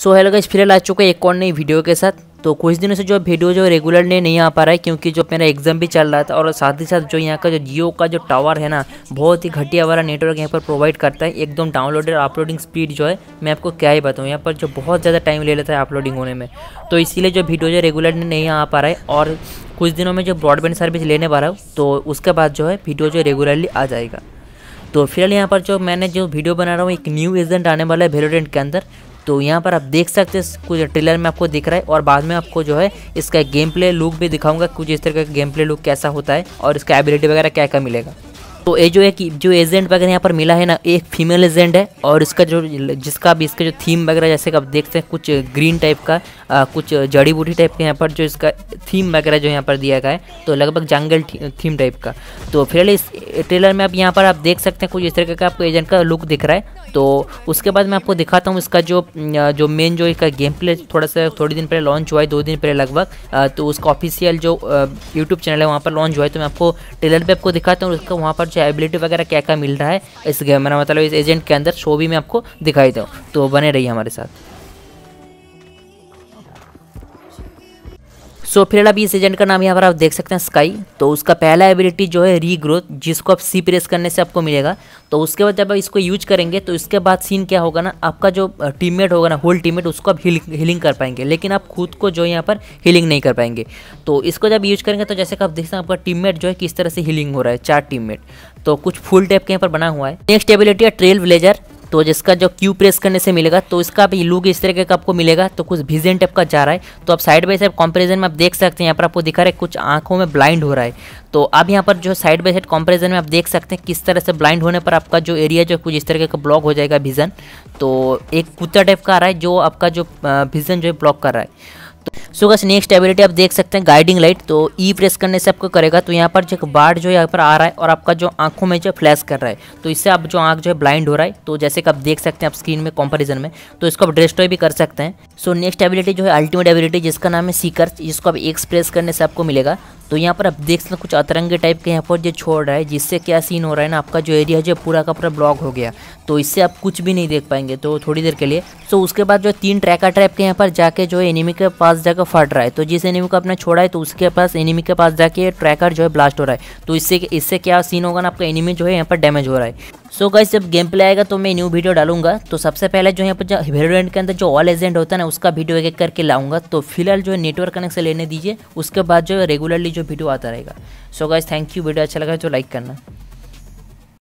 So hello guys फिर आ चुका है एक और नई वीडियो के साथ। तो कुछ दिनों से जो वीडियो जो रेगुलर नहीं आ पा रहा है, क्योंकि जो मेरा एग्ज़ाम भी चल रहा था और साथ ही साथ जो यहाँ का जो जियो का जो टावर है ना, बहुत ही घटिया वाला नेटवर्क यहाँ पर प्रोवाइड करता है, एकदम डाउनलोड अपलोडिंग स्पीड जो है, मैं आपको क्या ही बताऊँ, यहाँ पर जो बहुत ज़्यादा टाइम ले लेता है अपलोडिंग होने में। तो इसीलिए जो वीडियो जो रेगुलर नहीं आ पा रहा है और कुछ दिनों में जो ब्रॉडबैंड सर्विस लेने पा रहा हूँ तो उसके बाद जो है वीडियो जो रेगुलरली आ जाएगा। तो फ़िलहाल यहाँ पर जो मैंने जो वीडियो बना रहा हूँ, एक न्यू एजेंट आने वाला है वेलोडेंट के अंदर तो यहाँ पर आप देख सकते हैं कुछ ट्रेलर में आपको दिख रहा है और बाद में आपको जो है इसका गेम प्ले लुक भी दिखाऊँगा कुछ इस तरह का गेम प्ले लुक कैसा होता है और इसका एबिलिटी वगैरह क्या क्या मिलेगा। तो ये जो एक जो एजेंट वगैरह यहाँ पर मिला है ना एक फीमेल एजेंट है और इसका जो जिसका भी इसका जो थीम वगैरह जैसे कि आप देखते हैं कुछ ग्रीन टाइप का आ, कुछ जड़ी बूटी टाइप के यहाँ पर जो इसका थीम वगैरह जो यहाँ पर दिया गया है तो लगभग जंगल थीम टाइप का। तो फिर इस ट्रेलर में आप यहाँ पर आप देख सकते हैं कुछ इस तरीके का आपको एजेंट का लुक दिख रहा है। तो उसके बाद मैं आपको दिखाता हूँ इसका जो जो मेन जो इसका गेम प्ले थोड़ा सा थोड़ी दिन पहले लॉन्च हुआ है, दो दिन पहले लगभग तो उसका ऑफिशियल जो यूट्यूब चैनल है वहाँ पर लॉन्च हुआ है। तो मैं आपको ट्रेलर भी आपको दिखाता हूँ उसका वहाँ पर जो एबिलिटी वगैरह क्या क्या मिल रहा है इस गेम मतलब इस एजेंट के अंदर शो भी मैं आपको दिखाई दूँ। तो बने रहिए हमारे साथ। सो फिर अभी इस एजेंट का नाम यहाँ पर आप देख सकते हैं स्काई तो उसका पहला एबिलिटी जो है रीग्रोथ जिसको आप सी प्रेस करने से आपको मिलेगा। तो उसके बाद जब आप इसको यूज़ करेंगे तो इसके बाद सीन क्या होगा ना, आपका जो टीममेट होगा ना होल टीममेट उसको आप हीलिंग हीलिंग कर पाएँगे। लेकिन आप खुद को जो यहाँ पर हीलिंग नहीं कर पाएँगे। तो इसको जब यूज़ करेंगे तो जैसे कि आप देख सकते हैं, आपका टीममेट जो है किस तरह से हीलिंग हो रहा है, चार टीममेट तो कुछ फुल टाइप के यहाँ पर बना हुआ है। नेक्स्ट एबिलिटी है ट्रेल विलेजर तो जिसका जो क्यू प्रेस करने से मिलेगा तो इसका भी लुक इस तरीके का आपको मिलेगा तो कुछ विजन टाइप का जा रहा है। तो आप साइड बाई साइड कंपेरिजन में आप देख सकते हैं, यहाँ पर आपको दिखा रहा है कुछ आँखों में ब्लाइंड हो रहा है। तो अब यहाँ पर जो साइड बाई साइड कंपेरिजन में आप देख सकते हैं, किस तरह से ब्लाइंड होने पर आपका जो एरिया जो कुछ इस तरीके का ब्लॉक हो जाएगा विजन तो एक कुत्ता टाइप का आ रहा है, जो आपका जो विजन जो है ब्लॉक कर रहा है। सो गस नेक्स्ट एबिलिटी आप देख सकते हैं गाइडिंग लाइट तो ई प्रेस करने से आपको करेगा तो यहाँ पर जो बाढ़ जो यहाँ पर आ रहा है और आपका जो आँखों में जो फ्लैश कर रहा है तो इससे आप जो आँख जो है ब्लाइंड हो रहा है तो जैसे कि आप देख सकते हैं आप स्क्रीन में कंपैरिजन में तो इसको आप ड्रेस्टॉय भी कर सकते हैं। सो नेक्स्ट एबिलिटी जो है अल्टीमेट एबिलिटी जिसका नाम है सीकर जिसको आप एक्स प्रेस करने से आपको मिलेगा तो यहाँ पर आप देख सकते हैं कुछ अतरंगे टाइप के यहाँ पर जो छोड़ रहा है, जिससे क्या सीन हो रहा है ना, आपका जो एरिया जो पूरा का पूरा ब्लॉक हो गया तो इससे आप कुछ भी नहीं देख पाएँगे तो थोड़ी देर के लिए। सो उसके बाद जो तीन ट्रैकर टाइप के यहाँ पर जाके जो एनिमी के पास जाकर फट रहा है। तो जिस एनिमी को आपने छोड़ा है तो उसके पास एनिमी के पास जाके ट्रैकर जो है ब्लास्ट हो रहा है। तो इससे इससे क्या सीन होगा ना, आपका एनिमी जो है यहाँ पर डैमेज हो रहा है। सो so गाइस जब गेम प्ले आएगा तो मैं न्यू वीडियो डालूँगा। तो सबसे पहले जो यहाँ पर जो वेरिएंट के अंदर जो ऑल एजेंट होता है ना, उसका वीडियो एक एक करके लाऊँगा। तो फ़िलहाल जो है नेटवर्क कनेक्शन लेने दीजिए। उसके बाद जो है रेगुलरली जो वीडियो आता रहेगा। So guys thank you video अच्छा लगा तो लाइक करना।